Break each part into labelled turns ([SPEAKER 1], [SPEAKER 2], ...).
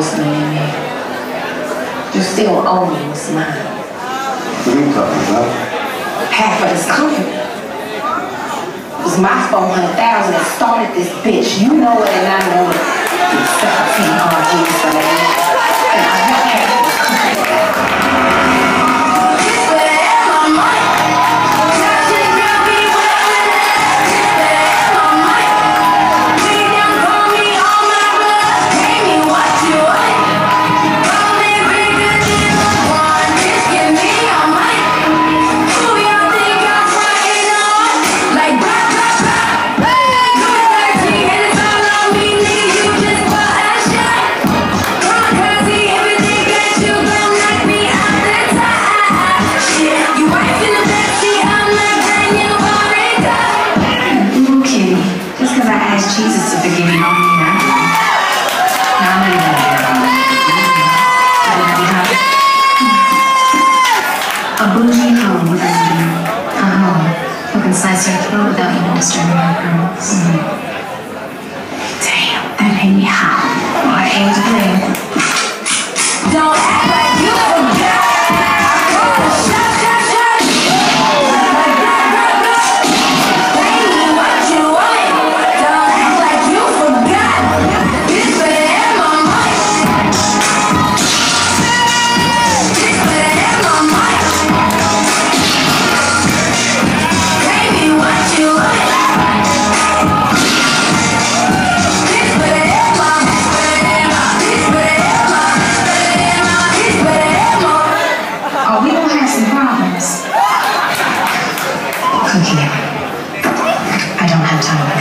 [SPEAKER 1] close, Naomi. You still owe me what's mine.
[SPEAKER 2] What are you talking about?
[SPEAKER 1] Half of this company. It was my 400000 that started this bitch. You know it and I know it. Stop being hard, Jesus, And I
[SPEAKER 3] A bougie home without you. A home who can slice your throat without you stirring your curls.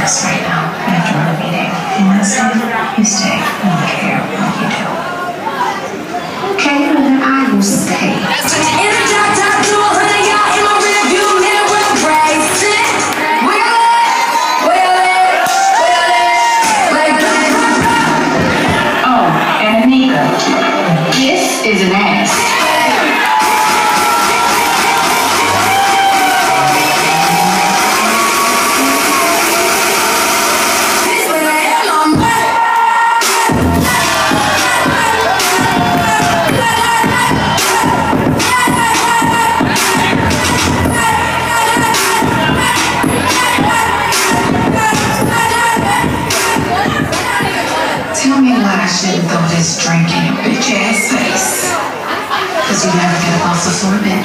[SPEAKER 3] us right now meeting. You stay. I don't care what you do. Okay, well then I will stay.
[SPEAKER 4] Oh, and this is an ass. Because you never get a pasta sorbet.